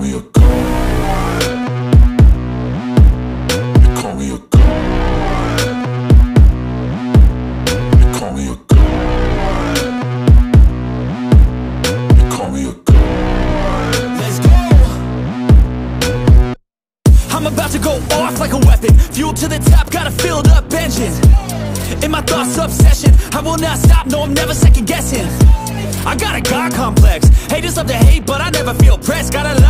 me a god. Call me a call me a call me a. Let's go. I'm about to go off like a weapon. Fuel to the top, got a filled up engine. In my thoughts, obsession. I will not stop, no, I'm never second guessing. I got a God complex. Haters love to hate, but I never feel pressed. Got a lot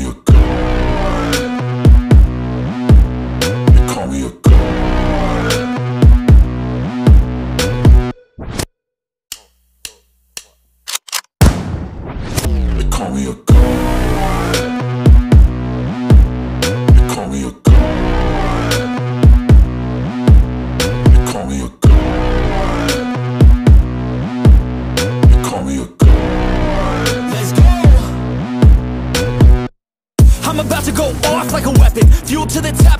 Me a god. You call me a god. You call me a god.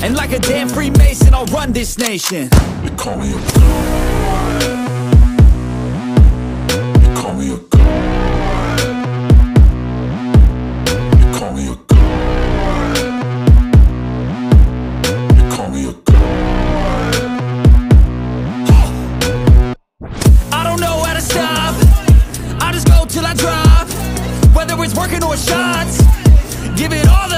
And like a damn Freemason, I'll run this nation. You call me a god. You call me a god. You call me a god. You call me a god. I don't know how to stop. I just go till I drop. Whether it's working or shots, give it all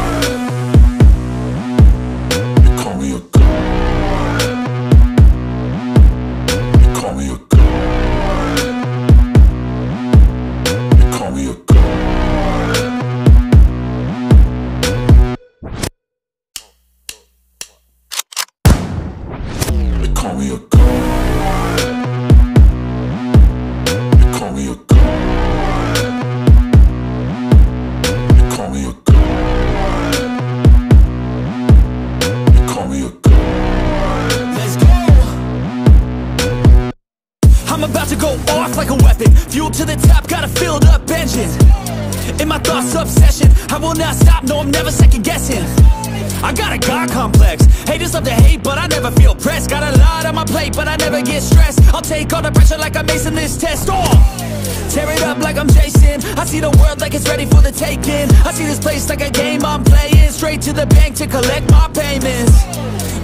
You call My obsession. I will not stop, no, I'm never second guessing. I got a God complex. Haters love to hate, but I never feel pressed. Got a lot on my plate, but I never get stressed. I'll take all the pressure like I'm acing this test. Oh! Tear it up like I'm Jason. I see the world like it's ready for the taking. I see this place like a game I'm playing. Straight to the bank to collect my payments.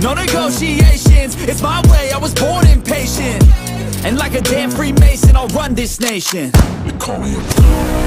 No negotiations, it's my way. I was born impatient. And like a damn Freemason, I'll run this nation. You call me a